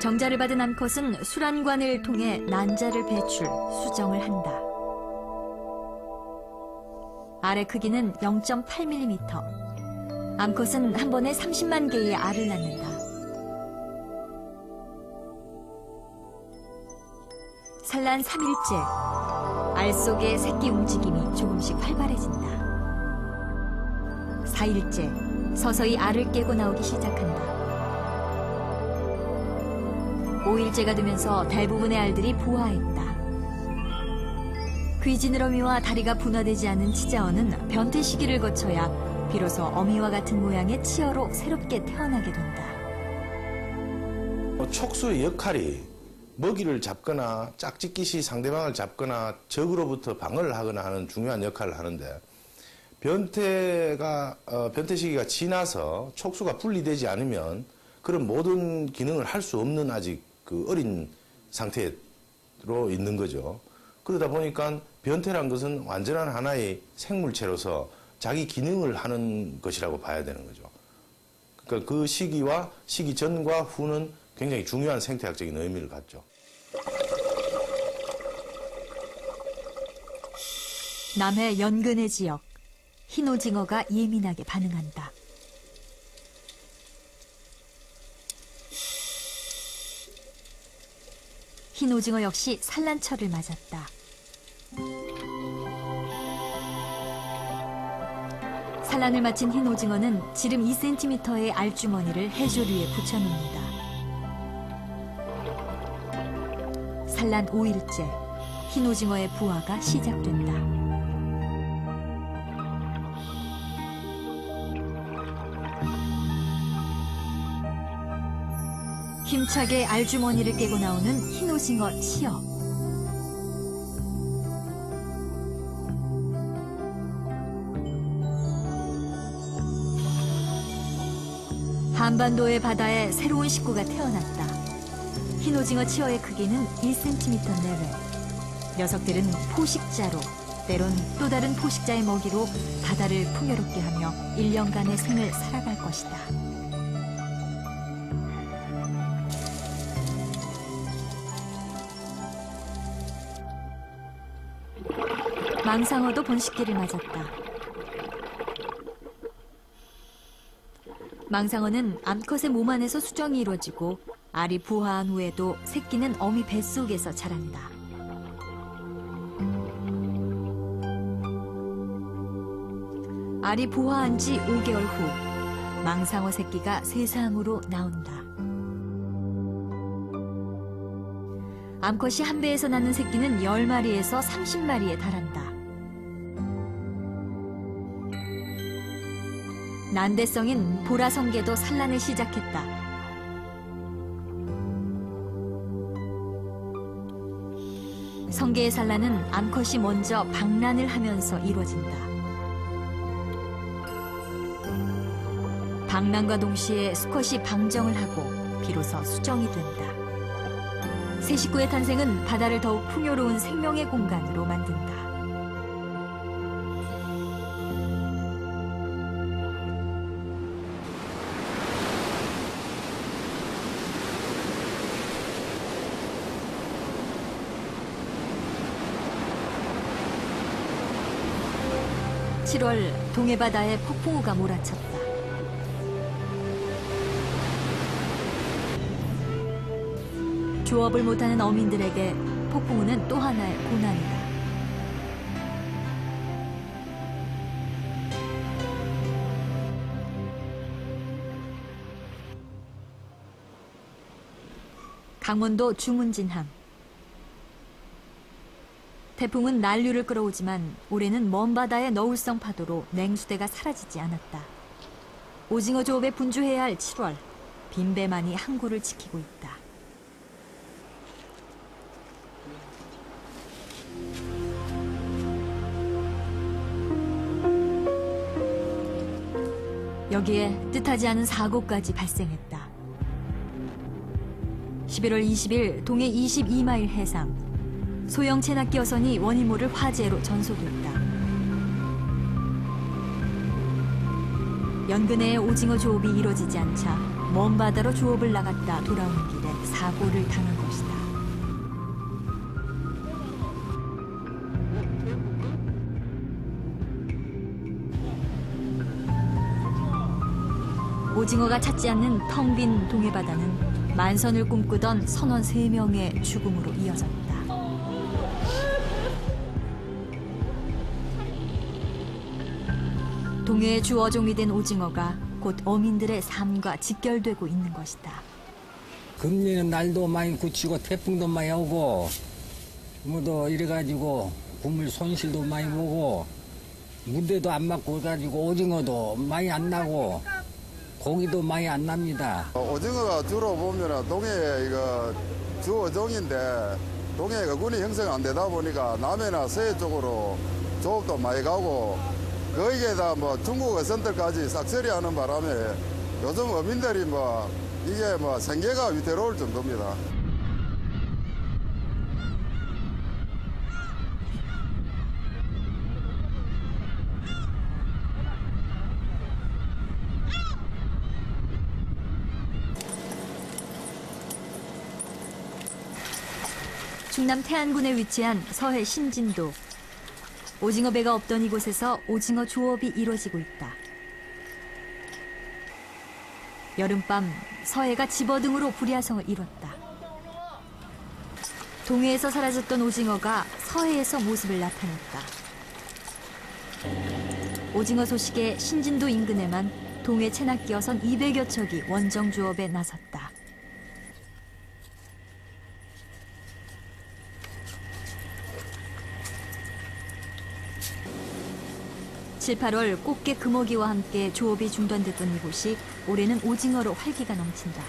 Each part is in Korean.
정자를 받은 암컷은 수란관을 통해 난자를 배출, 수정을 한다. 알의 크기는 0.8mm. 암컷은 한 번에 30만 개의 알을 낳는다. 산란 3일째, 알 속의 새끼 움직임이 조금씩 활발해진다. 4일째, 서서히 알을 깨고 나오기 시작한다. 5일째가 되면서 대부분의 알들이 부화했다. 귀지느러미와 다리가 분화되지 않은 치자어는 변태 시기를 거쳐야 비로소 어미와 같은 모양의 치어로 새롭게 태어나게 된다. 어, 촉수의 역할이 먹이를 잡거나 짝짓기시 상대방을 잡거나 적으로부터 방어를 하거나 하는 중요한 역할을 하는데 변태가 어, 변태 시기가 지나서 촉수가 분리되지 않으면 그런 모든 기능을 할 수 없는 아직 그 어린 상태로 있는 거죠. 그러다 보니까 변태란 것은 완전한 하나의 생물체로서 자기 기능을 하는 것이라고 봐야 되는 거죠. 그러니까 그 시기와 시기 전과 후는 굉장히 중요한 생태학적인 의미를 갖죠. 남해 연근해 지역 흰오징어가 예민하게 반응한다. 흰 오징어 역시 산란철을 맞았다. 산란을 마친 흰 오징어는 지름 2cm의 알주머니를 해조류에 붙여놓는다. 산란 5일째, 흰 오징어의 부화가 시작된다. 힘차게 알주머니를 깨고 나오는 흰오징어 치어. 한반도의 바다에 새로운 식구가 태어났다. 흰오징어 치어의 크기는 1cm 내외. 녀석들은 포식자로, 때론 또 다른 포식자의 먹이로 바다를 풍요롭게 하며 1년간의 생을 살아갈 것이다. 망상어도 번식기를 맞았다. 망상어는 암컷의 몸 안에서 수정이 이루어지고 알이 부화한 후에도 새끼는 어미 뱃속에서 자란다. 알이 부화한 지 5개월 후 망상어 새끼가 세상으로 나온다. 암컷이 한 배에서 낳는 새끼는 10마리에서 30마리에 달한다. 난대성인 보라성게도 산란을 시작했다. 성게의 산란은 암컷이 먼저 방란을 하면서 이루어진다. 방란과 동시에 수컷이 방정을 하고 비로소 수정이 된다. 새 식구의 탄생은 바다를 더욱 풍요로운 생명의 공간으로 만든다. 7월 동해바다에 폭풍우가 몰아쳤다. 조업을 못하는 어민들에게 폭풍우는 또 하나의 고난이다. 강원도 주문진항. 태풍은 난류를 끌어오지만 올해는 먼 바다의 너울성 파도로 냉수대가 사라지지 않았다. 오징어 조업에 분주해야 할 7월, 빈배만이 항구를 지키고 있다. 여기에 뜻하지 않은 사고까지 발생했다. 11월 20일 동해 22마일 해상 소형 체납기 어선이 원인 모를 화재로 전소됐다. 연근해의 오징어 조업이 이뤄지지 않자 먼 바다로 조업을 나갔다 돌아오는 길에 사고를 당한 것이다. 오징어가 찾지 않는 텅 빈 동해바다는 만선을 꿈꾸던 선원 세명의 죽음으로 이어졌다. 동해의 주 어종이 된 오징어가 곧 어민들의 삶과 직결되고 있는 것이다. 금리는 날도 많이 굳히고 태풍도 많이 오고 뭐도 이래가지고 국물 손실도 많이 보고 무대도 안 맞고 가지고 오징어도 많이 안 나고 고기도 많이 안 납니다. 어, 오징어가 주로 보면 동해 이거 주 어종인데 동해가 군이 형성 안 되다 보니까 남해나 서해 쪽으로 조업도 많이 가고 거기에다 뭐 중국 어선들까지 싹쓸이 하는 바람에 요즘 어민들이 뭐 이게 뭐 생계가 위태로울 정도입니다. 충남 태안군에 위치한 서해 신진도. 오징어 배가 없던 이곳에서 오징어 조업이 이루어지고 있다. 여름밤 서해가 집어등으로 불야성을 이뤘다. 동해에서 사라졌던 오징어가 서해에서 모습을 나타냈다. 오징어 소식에 신진도 인근에만 동해 끼어선 200여 척이 원정 조업에 나섰다. 7, 8월 꽃게 금어기와 함께 조업이 중단됐던 이곳이 올해는 오징어로 활기가 넘친다.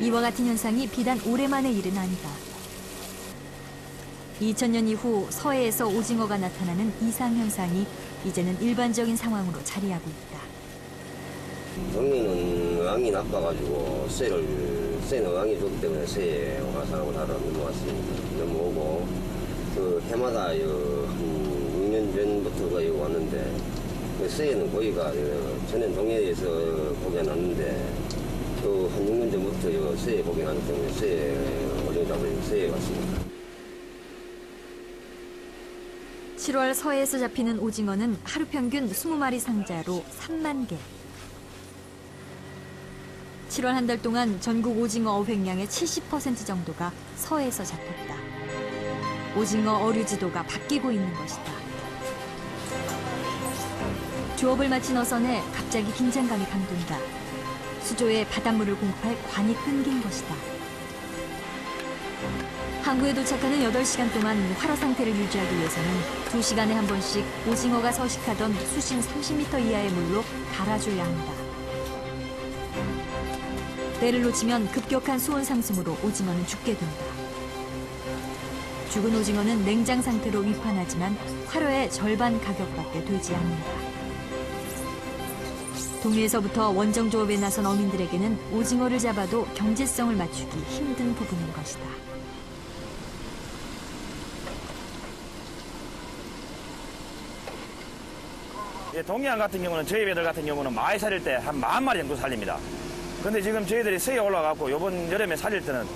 이와 같은 현상이 비단 올해만의 일은 아니다. 2000년 이후 서해에서 오징어가 나타나는 이상 현상이 이제는 일반적인 상황으로 자리하고 있다. 동해는 왕이 나빠가지고 쇠를 쇠는 왕이 줬기 때문에 쇠 화산하고 다른 넘어왔습니다. 넘어오고 그 해마다 요, 한 6년 전부터가 여기 왔는데 그 쇠는 거기가 요 전엔 동해에서 고기 났는데 그한 6년 전부터 요 쇠에 고기 나기 때문에 쇠 어종 잡으려고 쇠에 왔습니다. 7월 서해에서 잡히는 오징어는 하루 평균 20마리 상자로 3만 개. 7월 한 달 동안 전국 오징어 어획량의 70% 정도가 서해에서 잡혔다. 오징어 어류 지도가 바뀌고 있는 것이다. 조업을 마친 어선에 갑자기 긴장감이 감돈다. 수조에 바닷물을 공급할 관이 끊긴 것이다. 항구에 도착하는 8시간 동안 활어 상태를 유지하기 위해서는 2시간에 한 번씩 오징어가 서식하던 수심 30m 이하의 물로 갈아줘야 한다. 때를 놓치면 급격한 수온 상승으로 오징어는 죽게 된다. 죽은 오징어는 냉장 상태로 위판하지만 화로의 절반 가격밖에 되지 않는다. 동해에서부터 원정 조업에 나선 어민들에게는 오징어를 잡아도 경제성을 맞추기 힘든 부분인 것이다. 예, 동해안 같은 경우는 저희 배들 같은 경우는 많이 살릴 때한만 마리 정도 살립니다. 근데 지금 저희들이 세에 올라가고 이번 여름에 살릴 때는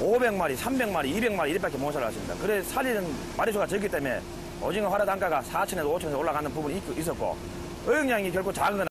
500마리, 300마리, 200마리 이렇게밖에 못 살았습니다. 그래 살리는 마리수가 적기 때문에 오징어 활어 단가가 4천에서 5천에서 올라가는 부분이 있- 있었고 어용량이 결코 작은 건